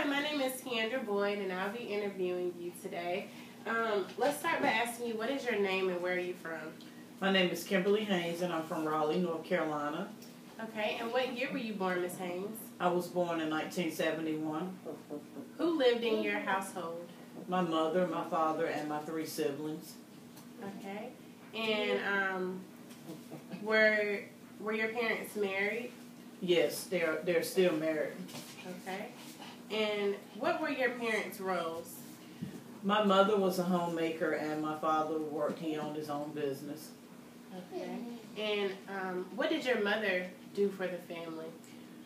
Hi, my name is Keandra Boyd, and I'll be interviewing you today. Um, let's start by asking you, what is your name and where are you from? My name is Kimberly Haynes, and I'm from Raleigh, North Carolina. Okay, and what year were you born, Miss Haynes? I was born in 1971. Who lived in your household? My mother, my father, and my three siblings. Okay, and um, were were your parents married? Yes, they're they're still married. Okay, and what were your parents' roles? My mother was a homemaker, and my father worked. He owned his own business. Okay, and um, what did your mother do for the family?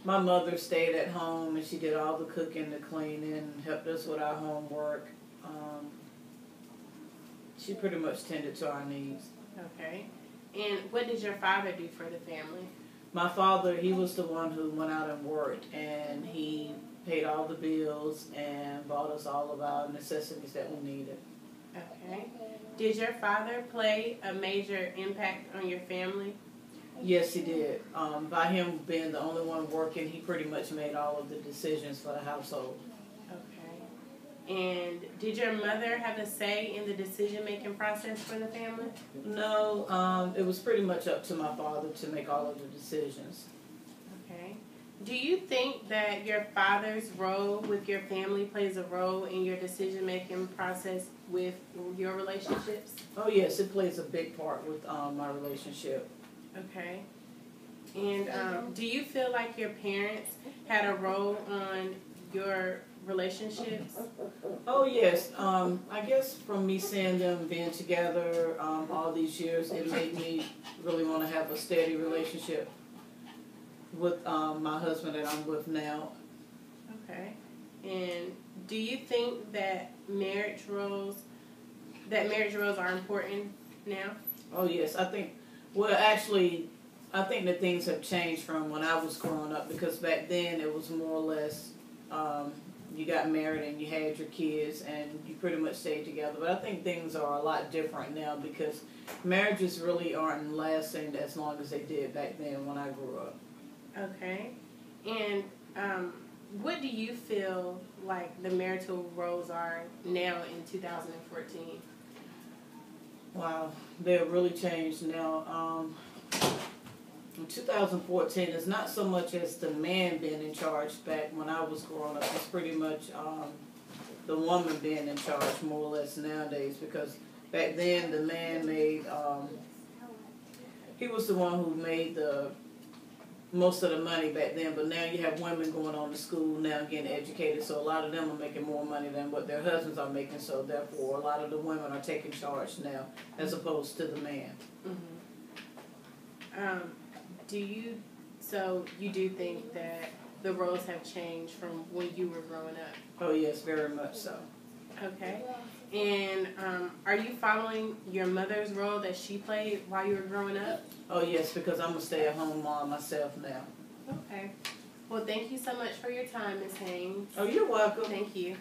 My mother stayed at home, and she did all the cooking, the cleaning, helped us with our homework. Um, she pretty much tended to our needs. Okay, and what did your father do for the family? My father, he was the one who went out and worked, and he paid all the bills and bought us all of our necessities that we needed. Okay. Did your father play a major impact on your family? Yes, he did. Um, by him being the only one working, he pretty much made all of the decisions for the household. Okay. And did your mother have a say in the decision making process for the family? No, um, it was pretty much up to my father to make all of the decisions. Okay. Do you think that your father's role with your family plays a role in your decision making process with your relationships? Oh yes, it plays a big part with um, my relationship. Okay. And um, do you feel like your parents had a role on your relationships? Oh yes, um, I guess from me seeing them being together um, all these years, it made me really want to have a steady relationship with um, my husband that I'm with now. Okay. And do you think that marriage roles that marriage roles are important now? Oh yes, I think. Well, actually, I think that things have changed from when I was growing up because back then it was more or less um, you got married and you had your kids and you pretty much stayed together. But I think things are a lot different now because marriages really aren't lasting as long as they did back then when I grew up. Okay. And um, what do you feel like the marital roles are now in 2014? Wow, they've really changed now. Um, in 2014, it's not so much as the man being in charge back when I was growing up. It's pretty much um, the woman being in charge more or less nowadays because back then the man made, um, he was the one who made the most of the money back then, but now you have women going on to school now getting educated, so a lot of them are making more money than what their husbands are making, so therefore a lot of the women are taking charge now as opposed to the man. Mm-hmm. Um, do you, so you do think that the roles have changed from when you were growing up? Oh yes, very much so. Okay. And um, are you following your mother's role that she played while you were growing up? Oh yes, because I'm a stay-at-home mom myself now. Okay. Well, thank you so much for your time, Ms. Haynes. Oh, you're welcome. Thank you.